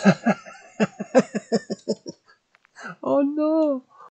oh no!